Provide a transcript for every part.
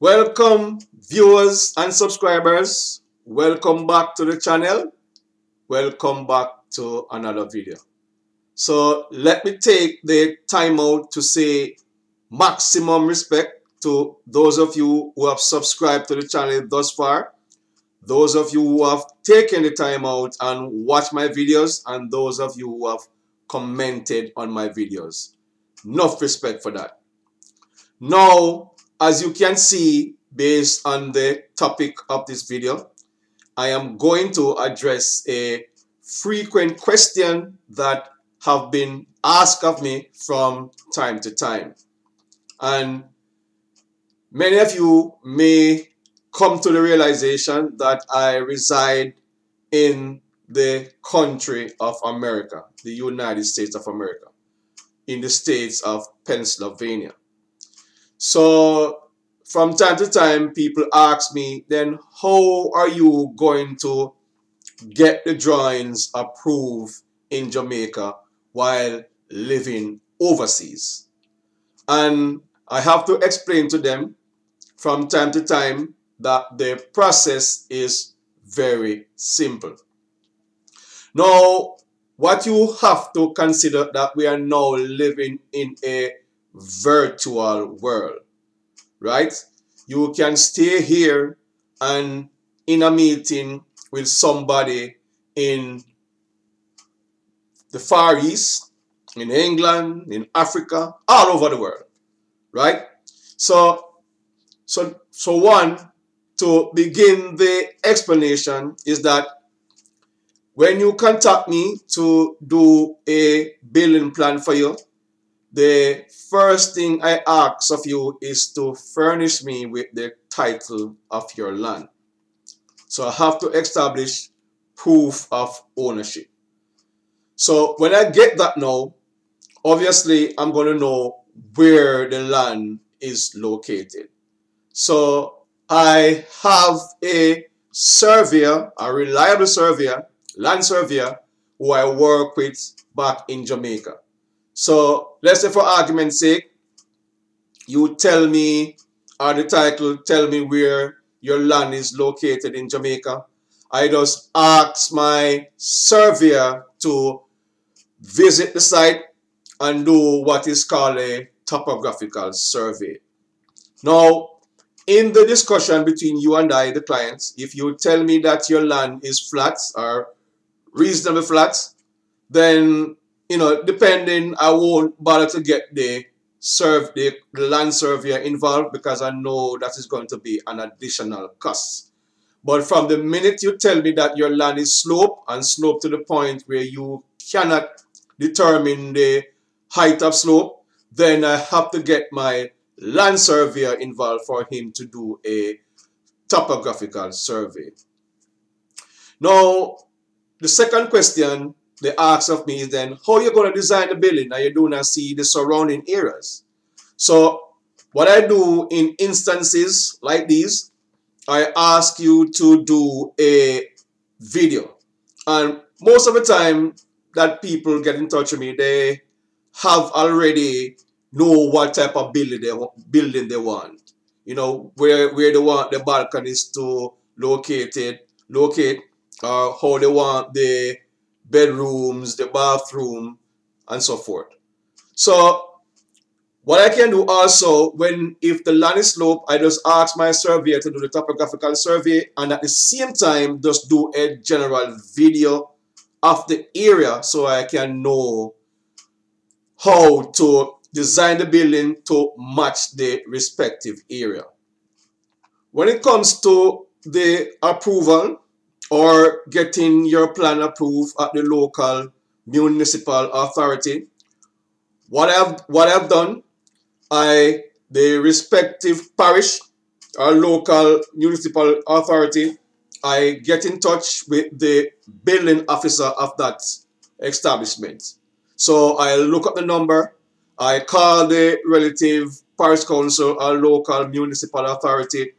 Welcome viewers and subscribers. Welcome back to the channel. Welcome back to another video. So let me take the time out to say maximum respect to those of you who have subscribed to the channel thus far, those of you who have taken the time out and watched my videos, and those of you who have commented on my videos. Enough respect for that. Now, as you can see, based on the topic of this video, I am going to address a frequent question that have been asked of me from time to time. And many of you may come to the realization that I reside in the country of America, the United States of America, in the states of Pennsylvania. So from time to time, people ask me, then how are you going to get the drawings approved in Jamaica while living overseas? And I have to explain to them from time to time that the process is very simple. Now, what you have to consider that we are now living in a virtual world, right? You can stay here and in a meeting with somebody in the Far East, in England, in Africa, all over the world, right? So, so, so one, to begin the explanation is that when you contact me to do a billing plan for you, the first thing I ask of you is to furnish me with the title of your land. So I have to establish proof of ownership. So when I get that now, obviously I'm going to know where the land is located. So I have a surveyor, a reliable surveyor, land surveyor, who I work with back in Jamaica. So let's say for argument's sake, you tell me, or the title tell me where your land is located in Jamaica. I just ask my surveyor to visit the site and do what is called a topographical survey. Now, in the discussion between you and I, the clients, if you tell me that your land is flat or reasonably flat, then you know, depending, I won't bother to get the serve the, land surveyor involved because I know that is going to be an additional cost. But from the minute you tell me that your land is slope and slope to the point where you cannot determine the height of slope, then I have to get my land surveyor involved for him to do a topographical survey. Now, the second question they ask of me is then how you're going to design the building and you do not see the surrounding areas. So what I do in instances like these, I ask you to do a video. And most of the time that people get in touch with me, they have already know what type of building they, building they want. You know, where, where they want the balconies to locate it, locate, uh, how they want the bedrooms, the bathroom, and so forth. So what I can do also, when if the land is slope, I just ask my surveyor to do the topographical survey and at the same time just do a general video of the area so I can know how to design the building to match the respective area. When it comes to the approval, or getting your plan approved at the local municipal authority. What I've what I've done, I the respective parish or local municipal authority, I get in touch with the building officer of that establishment. So I look up the number, I call the relative parish council or local municipal authority,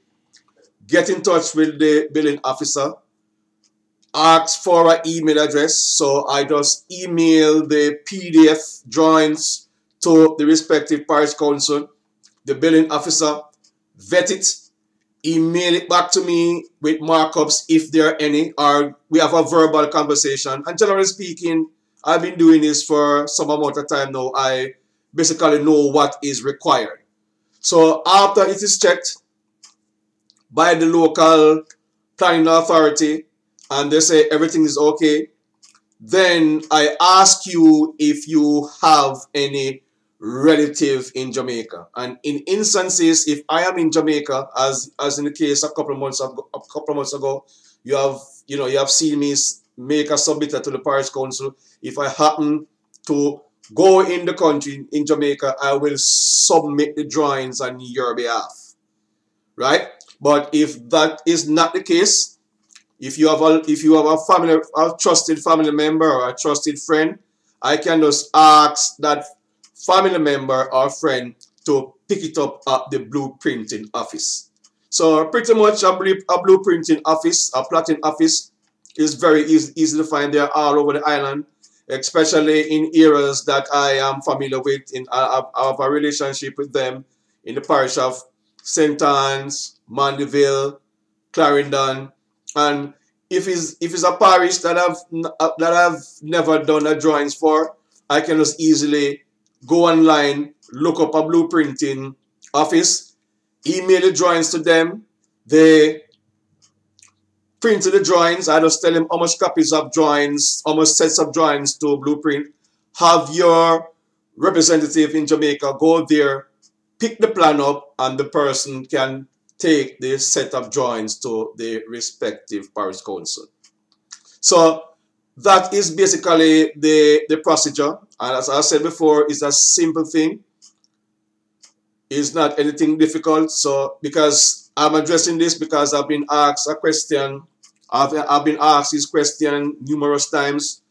get in touch with the building officer, ask for an email address. So I just email the PDF drawings to the respective parish council, the billing officer, vet it, email it back to me with markups if there are any or we have a verbal conversation and generally speaking I've been doing this for some amount of time now I basically know what is required so after it is checked by the local planning authority and they say everything is okay then I ask you if you have any relative in Jamaica. And in instances, if I am in Jamaica, as as in the case a couple of months ago, a couple of months ago, you have you know you have seen me make a submitter to the parish council. If I happen to go in the country in Jamaica, I will submit the drawings on your behalf, right? But if that is not the case, if you have a if you have a family, a trusted family member or a trusted friend, I can just ask that family member or friend to pick it up at the blueprinting office. So pretty much a, blue, a blueprinting office, a plotting office is very easy, easy to find. They're all over the island, especially in areas that I am familiar with. In I, I have a relationship with them in the parish of St. Ann's, Mandeville, Clarendon, and if it's if it's a parish that I've uh, that I've never done a drawings for, I can just easily go online, look up a blueprinting office, email the drawings to them. They print the drawings. I just tell them how much copies of drawings, how much sets of drawings to blueprint. Have your representative in Jamaica go there, pick the plan up, and the person can take the set of drawings to the respective parish council. So that is basically the, the procedure. And as I said before, it's a simple thing. It's not anything difficult. So because I'm addressing this because I've been asked a question. I've, I've been asked this question numerous times,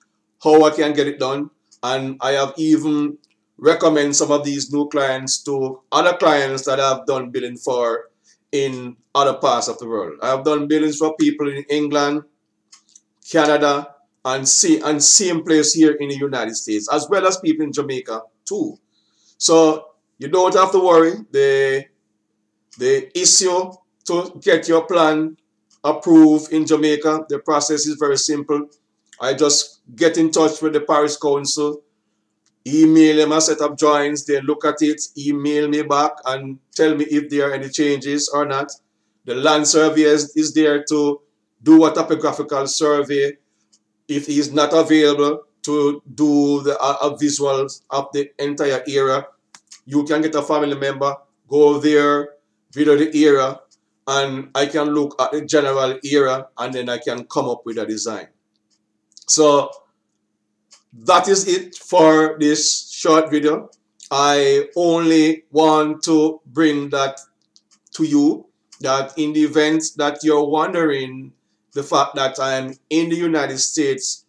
how I can get it done. And I have even recommend some of these new clients to other clients that I've done billing for in other parts of the world. I have done billings for people in England, Canada, and see and same place here in the United States, as well as people in Jamaica too. So you don't have to worry. The the issue to get your plan approved in Jamaica, the process is very simple. I just get in touch with the parish council, email them a set of drawings, they look at it, email me back and tell me if there are any changes or not. The land surveyor is, is there to do a topographical survey if he is not available to do the uh, visuals of the entire area, you can get a family member, go there, video the area, and I can look at the general area and then I can come up with a design. So that is it for this short video. I only want to bring that to you that in the event that you're wondering the fact that I'm in the United States,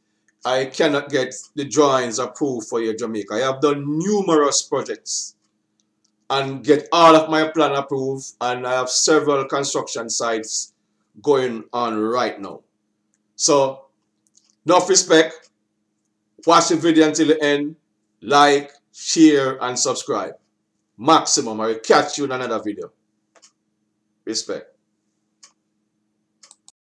I cannot get the drawings approved for your Jamaica. I have done numerous projects and get all of my plan approved and I have several construction sites going on right now. So, enough respect. Watch the video until the end. Like, share, and subscribe. Maximum. I will catch you in another video. Respect.